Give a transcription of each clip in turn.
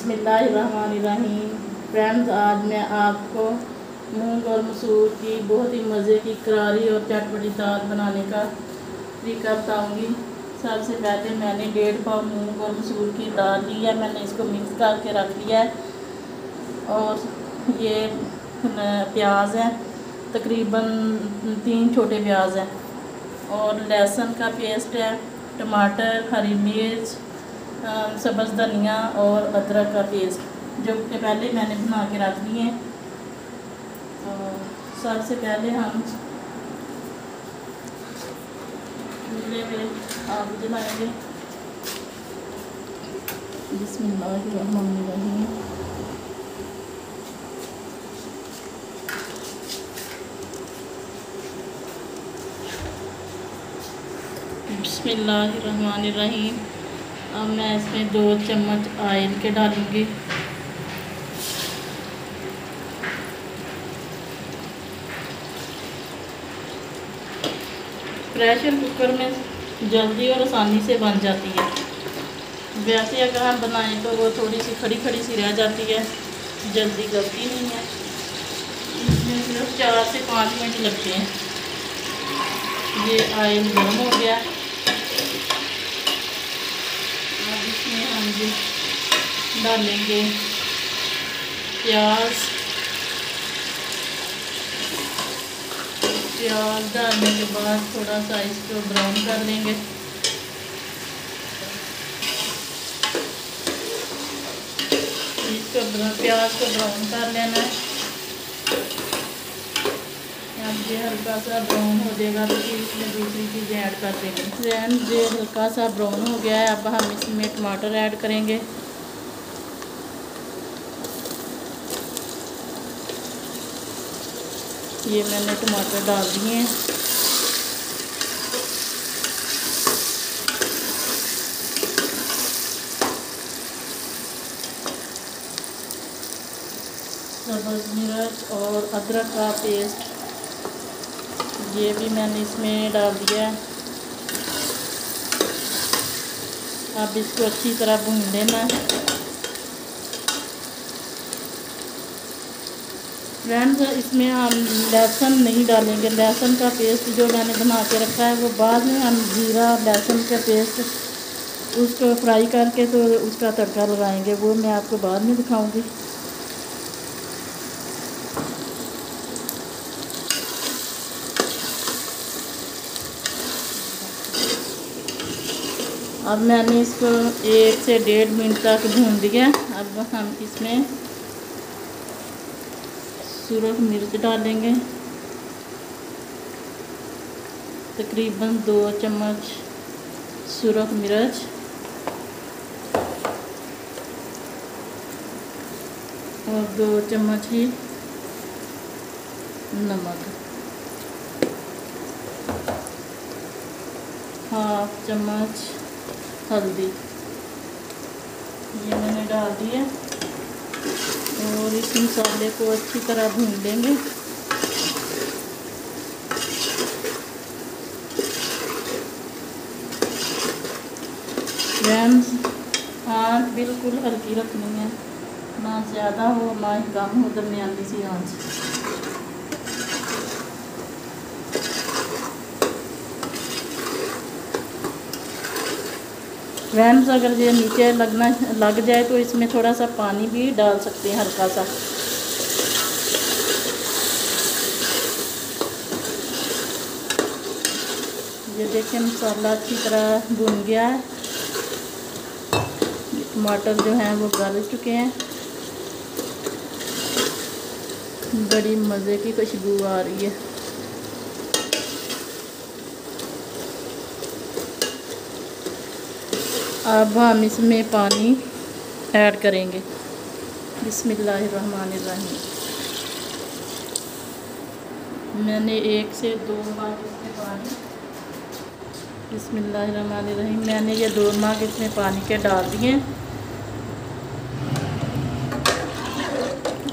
बिस्मिल्लाहिर्रहमानिर्रहीम। फ्रेंड्स, आज मैं आपको मूंग और मसूर की बहुत ही मज़े की करारी और चटपटी दाल बनाने का तरीका बताऊँगी। सबसे पहले मैंने डेढ़ पाव मूंग और मसूर की दाल ली है, मैंने इसको मिक्स करके रख लिया है। और ये प्याज है, तकरीबन तीन छोटे प्याज हैं। और लहसुन का पेस्ट है, टमाटर, हरी मिर्च सब्ज़, धनिया और अदरक का पेस्ट जो कि पहले मैंने बना के रख दिए हैं। सबसे पहले हम चूल्हे पे आग जलाएँगे। बिस्मिल्लाहिर्रहमानिर्रहीम बिस्मिल्लाहिर्रहमानिर्रहीम अब मैं इसमें दो चम्मच ऑयल के डालूँगी। प्रेशर कुकर में जल्दी और आसानी से बन जाती है। वैसे अगर हम बनाएँ तो वो थोड़ी सी खड़ी खड़ी सी रह जाती है। जल्दी गलती नहीं है। इसमें सिर्फ़ चार से पाँच मिनट लगते हैं। ये आयल गर्म हो गया। डालेंगे डालेंगे। प्याज। प्याज डालने के बाद थोड़ा सा इसको ब्राउन कर लेंगे। इसको प्याज को ब्राउन कर लेना है। अब ये हल्का सा ब्राउन हो जाएगा तो फिर इसमें दूसरी चीज़ें ऐड कर देंगे फ्रेंड ये हल्का सा ब्राउन हो गया है अब हम इसमें टमाटर ऐड करेंगे ये मैंने टमाटर डाल दिए हैं सब्ज़ मिर्च और अदरक का पेस्ट ये भी मैंने इसमें डाल दिया अब इसको अच्छी तरह भून लेना। फ्रेंड्स, इसमें हम लहसुन नहीं डालेंगे। लहसुन का पेस्ट जो मैंने बना के रखा है, वो बाद में हम जीरा, लहसुन का पेस्ट उसको फ्राई करके तो उसका तड़का लगाएँगे। वो मैं आपको बाद में दिखाऊँगी। अब मैंने इसको एक से डेढ़ मिनट तक भून दिया। अब हम इसमें सुरख मिर्च डालेंगे। तकरीबन दो चम्मच सुरख मिर्च। और दो चम्मच ही नमक। हाफ़ चम्मच हल्दी ये मैंने डाल दिया और इस मसाले को अच्छी तरह भून लेंगे। फ्रेंड्स आँच बिल्कुल हल्की रखनी है। ना ज़्यादा हो, ना ही कम हो, दरमियानी सी आँच। फ्रेंड्स अगर ये नीचे लगना, लग जाए तो इसमें थोड़ा सा पानी भी डाल सकते हैं, हल्का सा। ये देखें मसाला अच्छी तरह भुन गया है। टमाटर जो हैं वो गल चुके हैं। बड़ी मज़े की खुशबू आ रही है। अब हम इसमें पानी ऐड करेंगे। बिस्मिल्लाहिर्रहमानिर्रहीम। मैंने एक से दो माग इसमें पानी। बिस्मिल्लाहिर्रहमानिर्रहीम। मैंने ये दो माग इसमें पानी के डाल दिए।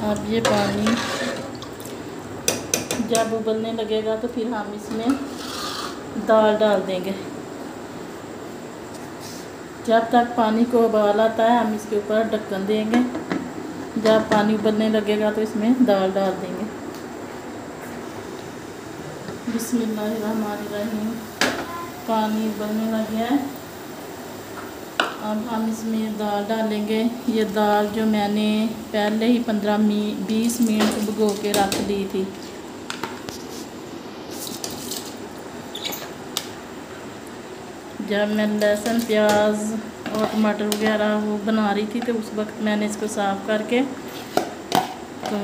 अब ये पानी जब उबलने लगेगा तो फिर हम इसमें दाल डाल देंगे। जब तक पानी को उबाल आता है, हम इसके ऊपर ढक्कन देंगे। जब पानी उबलने लगेगा तो इसमें दाल डाल देंगे। बिस्मिल्लाहिर्रहमानिर्रहीम पानी उबलने लग गया है। अब हम इसमें दाल डालेंगे। ये दाल जो मैंने पहले ही पंद्रह मी, बीस मिनट भिगो के रख दी थी। जब मैं लहसुन, प्याज और टमाटर वगैरह वो बना रही थी तो उस वक्त मैंने इसको साफ़ करके तो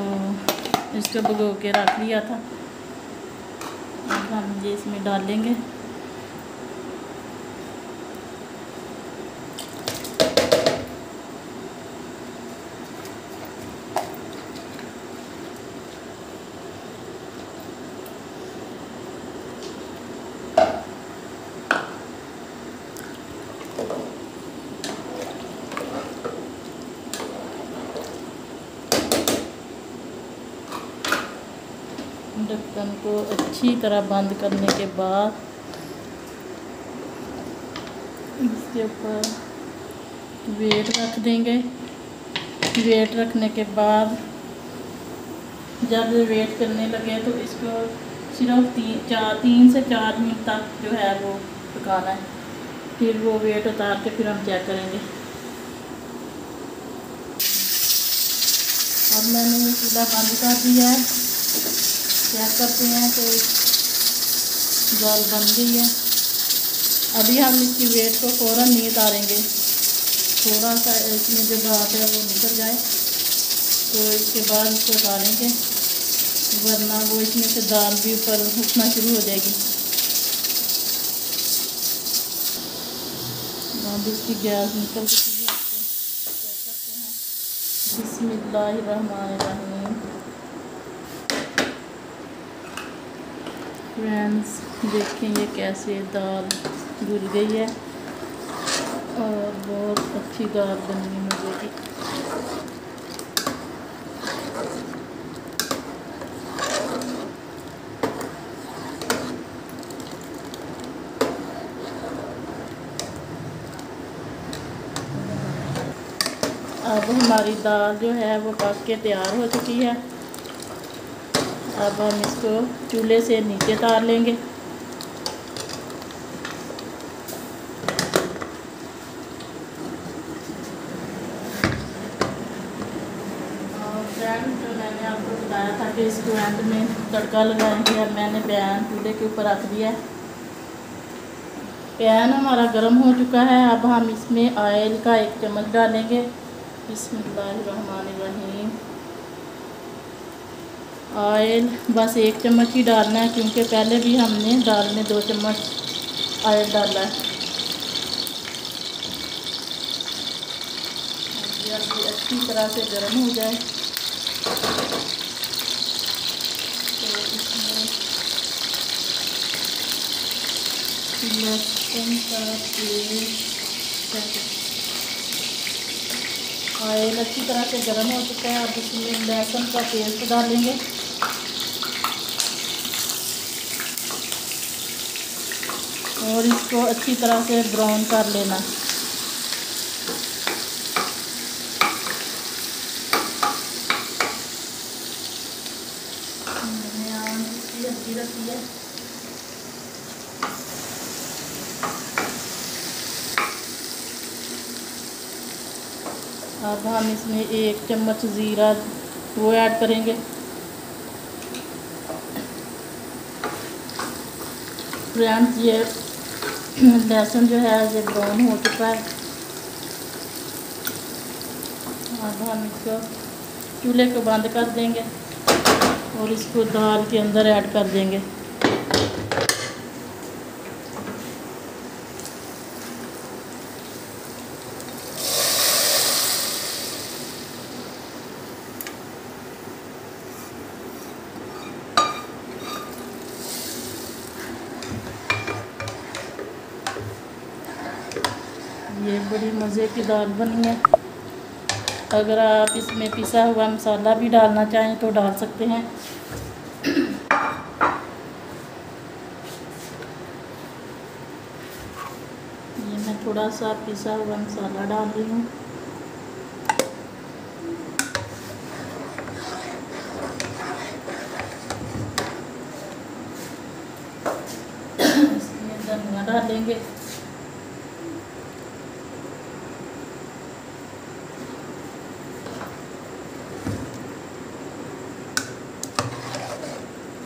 इसको भगो के रख लिया था। अब हम ये इसमें डालेंगे। ढक्कन को अच्छी तरह बंद करने के बाद इसके ऊपर वेट रख देंगे। वेट रखने के बाद जब वेट करने लगे तो इसको सिर्फ़ तीन चार, तीन से चार मिनट तक जो है वो पकाना है। फिर वो वेट उतार के फिर हम चेक करेंगे। अब मैंने चूल्हा बंद कर दिया है। चेक करते हैं तो दाल बन गई है। अभी हम इसकी वेट को फ़ौरन नहीं उतारेंगे। थोड़ा सा इसमें जो भाप है वो निकल जाए तो इसके बाद इसको उतारेंगे, वरना वो इसमें से दाल भी ऊपर उठना शुरू हो जाएगी। अब इसकी गैस निकल चुकी है चेक करते फ्रेंड्स देखें ये कैसे दाल घुल गई है। और बहुत अच्छी दाल बनी मुझे की अब हमारी दाल जो है, वो पक के तैयार हो चुकी है। अब हम इसको चूल्हे से नीचे तार लेंगे। इसको एंड में तड़का लगाएँगे, अब मैंने पैन चूल्हे के ऊपर रख दिया है। पैन हमारा गर्म हो चुका है, अब हम इसमें ऑयल का एक चम्मच डालेंगे। बिस्मिल्लाहिर्रहमानिर्रहीम। ऑयल, बस एक चम्मच ही डालना है, क्योंकि पहले भी हमने दाल में दो चम्मच ऑयल डाला है। अच्छी तरह से गर्म हो जाए। तो इसमें लहसुन का तेल ऑयल अच्छी तरह से गर्म हो चुका है, अब इसमें लहसुन का पेस्ट डालेंगे। और इसको अच्छी तरह से ब्राउन कर लेना। अब हम इसमें एक चम्मच ज़ीरा वो ऐड करेंगे। फ्रेंड्स, ये लहसुन जो है ये ब्राउन हो चुका है। अब हम इसको चूल्हे को बंद कर देंगे और इसको दाल के अंदर ऐड कर देंगे ये बड़ी मज़े की दाल बनी है। अगर आप इसमें पिसा हुआ मसाला भी डालना चाहें तो डाल सकते हैं। ये मैं थोड़ा सा पिसा हुआ मसाला डाल रही हूँ। इसमें धनिया डालेंगे।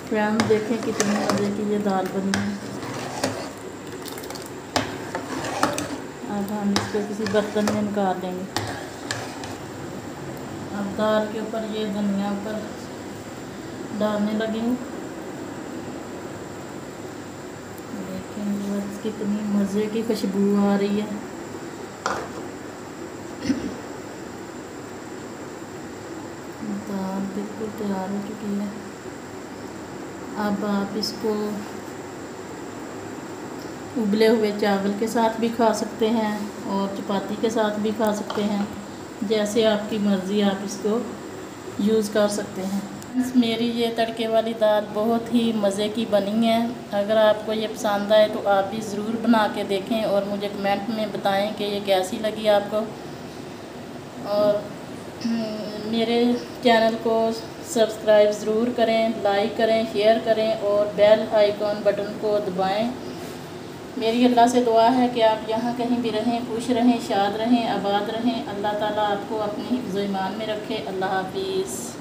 फ्रेंड्स देखें कितनी मज़े की ये दाल बनी है। अब हम इसको किसी बर्तन में निकाल लेंगे अब दाल के ऊपर ये धनिया ऊपर डालने लगी हूँ। देखें कितनी मज़े की खुशबू आ रही है। दाल बिल्कुल तैयार हो चुकी है। अब आप इसको उबले हुए चावल के साथ भी खा सकते हैं और चपाती के साथ भी खा सकते हैं। जैसे आपकी मर्ज़ी आप इसको यूज़ कर सकते हैं। मेरी ये तड़के वाली दाल बहुत ही मज़े की बनी है। अगर आपको ये पसंद आए तो आप भी ज़रूर बना के देखें और मुझे कमेंट में बताएँ कि ये कैसी लगी आपको। और मेरे चैनल को सब्सक्राइब ज़रूर करें, लाइक करें, शेयर करें और बेल आइकॉन बटन को दबाएँ। मेरी अल्लाह से दुआ है कि आप यहाँ कहीं भी रहें, खुश रहें, शाद रहें, आबाद रहें। अल्लाह ताला आपको अपनी हिफ्ज़ ईमान में रखे। अल्लाह हाफिज़।